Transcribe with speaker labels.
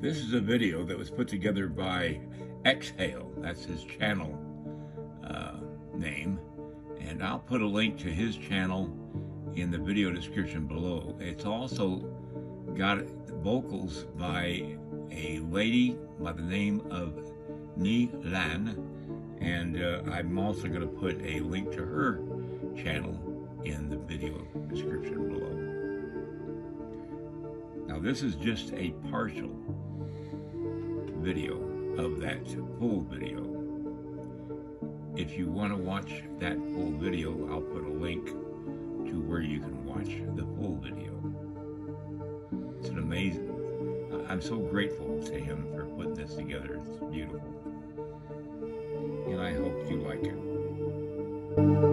Speaker 1: This is a video that was put together by XHALE. That's his channel uh, name. And I'll put a link to his channel in the video description below. It's also got vocals by a lady by the name of Mei Lan. And uh, I'm also going to put a link to her channel in the video description below. Now this is just a partial video of that full video. If you want to watch that full video, I'll put a link to where you can watch the full video. It's an amazing, I'm so grateful to him for putting this together. It's beautiful. And I hope you like it.